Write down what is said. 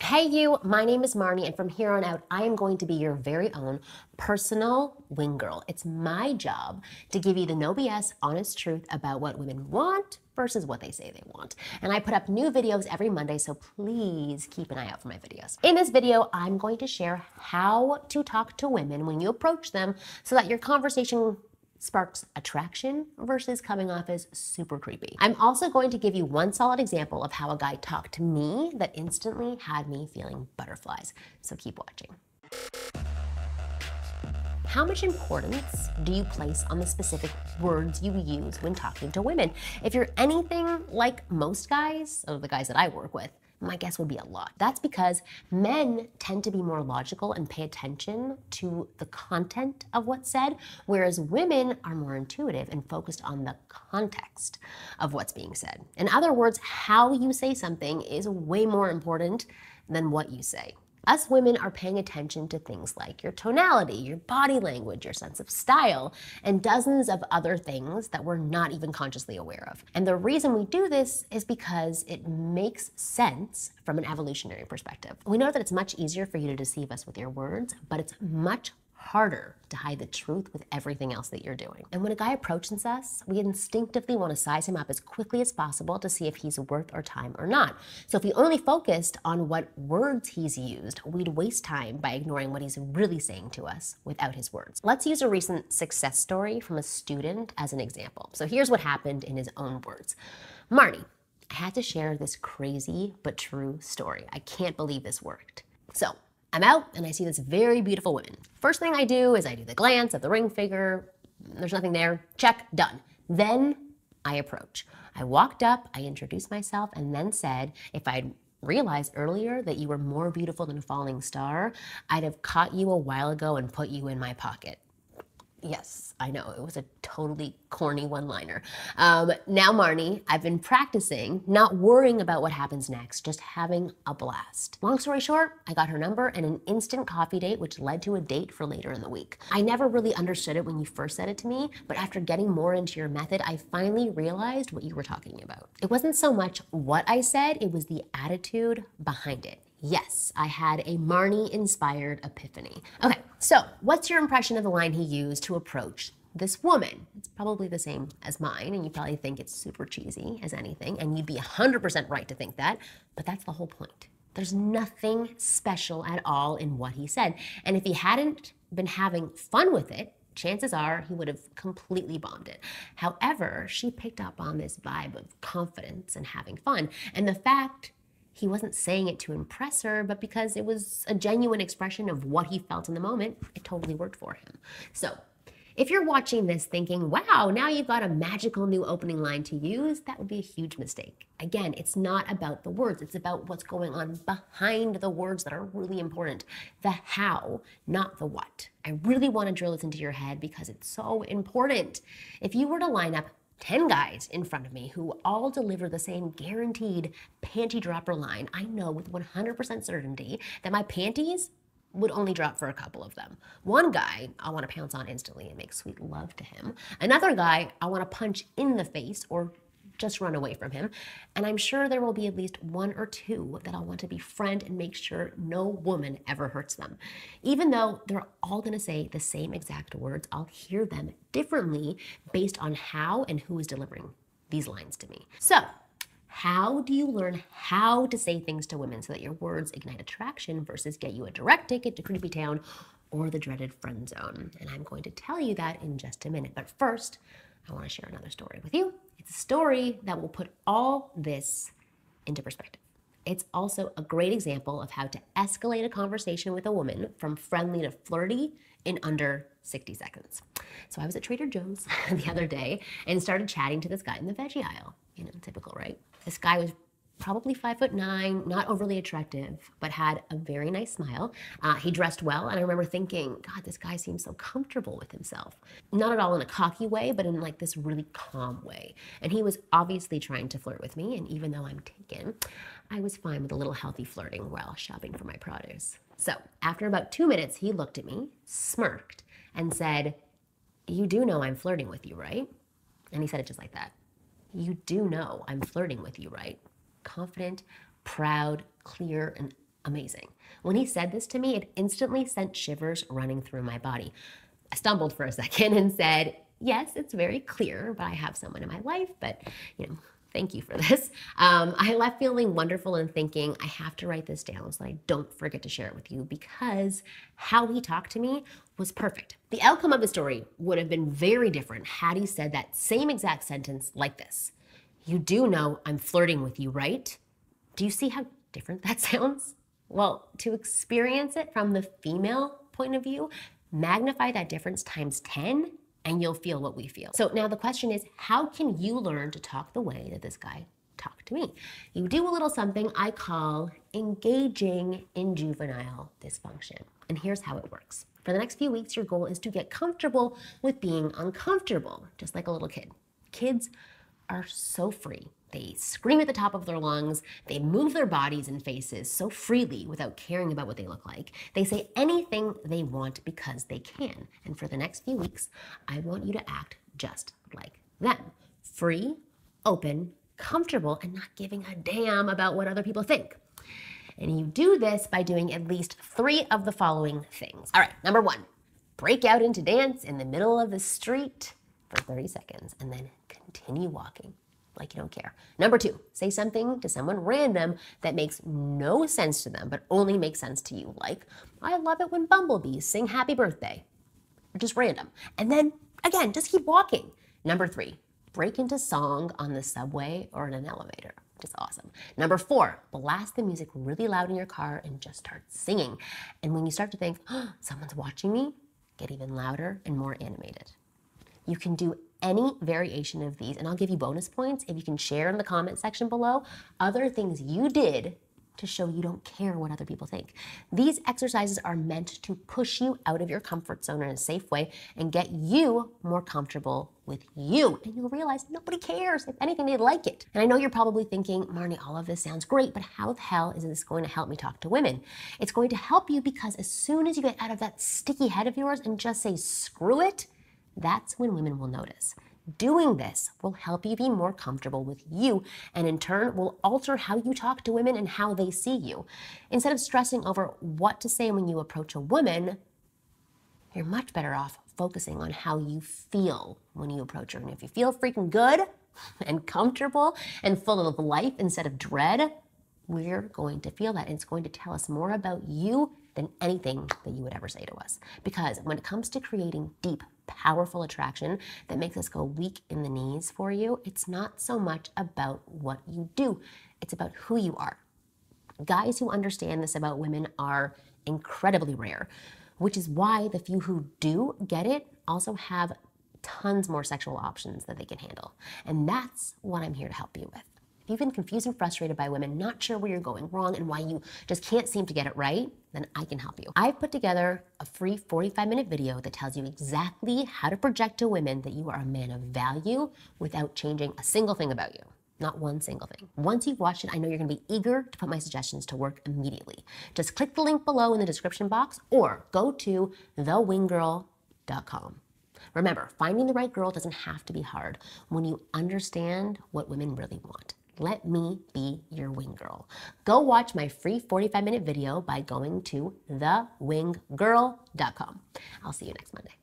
Hey, you, my name is Marnie, and from here on out, I am going to be your very own personal wing girl. It's my job to give you the no BS, honest truth about what women want versus what they say they want. And I put up new videos every Monday, so please keep an eye out for my videos. In this video, I'm going to share how to talk to women when you approach them so that your conversation sparks attraction versus coming off as super creepy. I'm also going to give you one solid example of how a guy talked to me that instantly had me feeling butterflies. So keep watching. How much importance do you place on the specific words you use when talking to women? If you're anything like most guys, or the guys that I work with, my guess would be a lot. That's because men tend to be more logical and pay attention to the content of what's said, whereas women are more intuitive and focused on the context of what's being said. In other words, how you say something is way more important than what you say. Us women are paying attention to things like your tonality, your body language, your sense of style, and dozens of other things that we're not even consciously aware of. And the reason we do this is because it makes sense from an evolutionary perspective. We know that it's much easier for you to deceive us with your words, but it's much harder to hide the truth with everything else that you're doing. And when a guy approaches us, we instinctively want to size him up as quickly as possible to see if he's worth our time or not. So if we only focused on what words he's used, we'd waste time by ignoring what he's really saying to us without his words. Let's use a recent success story from a student as an example. So here's what happened in his own words. Marnie, I had to share this crazy but true story. I can't believe this worked. So I'm out and I see this very beautiful woman. First thing I do is I do the glance at the ring finger. There's nothing there. Check, done. Then I approach. I walked up, I introduced myself, and then said, if I'd realized earlier that you were more beautiful than a falling star, I'd have caught you a while ago and put you in my pocket. Yes, I know, it was a totally corny one liner. Um, now, Marnie, I've been practicing, not worrying about what happens next, just having a blast. Long story short, I got her number and an instant coffee date, which led to a date for later in the week. I never really understood it when you first said it to me, but after getting more into your method, I finally realized what you were talking about. It wasn't so much what I said, it was the attitude behind it. Yes, I had a Marnie inspired epiphany. Okay, so what's your impression of the line he used to approach this woman? It's probably the same as mine, and you probably think it's super cheesy as anything, and you'd be 100% right to think that, but that's the whole point. There's nothing special at all in what he said. And if he hadn't been having fun with it, chances are he would have completely bombed it. However, she picked up on this vibe of confidence and having fun. And the fact he wasn't saying it to impress her, but because it was a genuine expression of what he felt in the moment, it totally worked for him. So, if you're watching this thinking, wow, now you've got a magical new opening line to use, that would be a huge mistake. Again, it's not about the words, it's about what's going on behind the words that are really important. The how, not the what. I really want to drill this into your head because it's so important. If you were to line up 10 guys in front of me who all deliver the same guaranteed panty dropper line, I know with 100% certainty that my panties would only drop for a couple of them. One guy I want to pounce on instantly and make sweet love to him. Another guy I want to punch in the face or just run away from him. And I'm sure there will be at least one or two that I'll want to befriend and make sure no woman ever hurts them. Even though they're all going to say the same exact words, I'll hear them differently based on how and who is delivering these lines to me. So, how do you learn how to say things to women so that your words ignite attraction versus get you a direct ticket to Creepy Town or the dreaded friend zone? And I'm going to tell you that in just a minute. But first, I want to share another story with you. A story that will put all this into perspective. It's also a great example of how to escalate a conversation with a woman from friendly to flirty in under 60 seconds. So I was at Trader Joe's the other day and started chatting to this guy in the veggie aisle. You know, typical, right? This guy was probably five foot nine, not overly attractive, but had a very nice smile. Uh, he dressed well, and I remember thinking, God, this guy seems so comfortable with himself. Not at all in a cocky way, but in like this really calm way. And he was obviously trying to flirt with me, and even though I'm taken, I was fine with a little healthy flirting while shopping for my produce. So after about two minutes, he looked at me, smirked, and said, You do know I'm flirting with you, right? And he said it just like that. You do know I'm flirting with you, right? Confident, proud, clear, and amazing. When he said this to me, it instantly sent shivers running through my body. I stumbled for a second and said, Yes, it's very clear, but I have someone in my life, but you know, thank you for this. Um, I left feeling wonderful and thinking, I have to write this down so I don't forget to share it with you because how he talked to me was perfect. The outcome of the story would have been very different had he said that same exact sentence like this You do know I'm flirting with you, right? Do you see how different that sounds? Well, to experience it from the female point of view, magnify that difference times 10 and you'll feel what we feel. So now the question is, how can you learn to talk the way that this guy talked to me? You do a little something I call engaging in juvenile dysfunction. And here's how it works. For the next few weeks, your goal is to get comfortable with being uncomfortable, just like a little kid. Kids are so free. They scream at the top of their lungs. They move their bodies and faces so freely without caring about what they look like. They say anything they want because they can. And for the next few weeks, I want you to act just like them free, open, comfortable, and not giving a damn about what other people think. And you do this by doing at least three of the following things. All right, number one, break out into dance in the middle of the street for 30 seconds and then continue walking like you don't care. Number two, say something to someone random that makes no sense to them, but only makes sense to you. Like, I love it when bumblebees sing happy birthday. Just random. And then again, just keep walking. Number three, break into song on the subway or in an elevator. Just awesome. Number four, blast the music really loud in your car and just start singing. And when you start to think, oh, someone's watching me, get even louder and more animated. You can do any variation of these, and I'll give you bonus points if you can share in the comment section below other things you did to show you don't care what other people think. These exercises are meant to push you out of your comfort zone in a safe way and get you more comfortable with you. And you'll realize nobody cares. If anything, they like it. And I know you're probably thinking, Marnie, all of this sounds great, but how the hell is this going to help me talk to women? It's going to help you because as soon as you get out of that sticky head of yours and just say, screw it, that's when women will notice. Doing this will help you be more comfortable with you and in turn will alter how you talk to women and how they see you. Instead of stressing over what to say when you approach a woman, you're much better off focusing on how you feel when you approach her. And if you feel freaking good and comfortable and full of life instead of dread, we're going to feel that. And it's going to tell us more about you than anything that you would ever say to us. Because when it comes to creating deep, powerful attraction that makes us go weak in the knees for you, it's not so much about what you do, it's about who you are. Guys who understand this about women are incredibly rare, which is why the few who do get it also have tons more sexual options that they can handle. And that's what I'm here to help you with. If you've been confused and frustrated by women, not sure where you're going wrong and why you just can't seem to get it right, then I can help you. I've put together a free 45 minute video that tells you exactly how to project to women that you are a man of value without changing a single thing about you. Not one single thing. Once you've watched it, I know you're gonna be eager to put my suggestions to work immediately. Just click the link below in the description box or go to thewinggirl.com. Remember, finding the right girl doesn't have to be hard when you understand what women really want. Let me be your wing girl. Go watch my free 45 minute video by going to thewinggirl.com. I'll see you next Monday.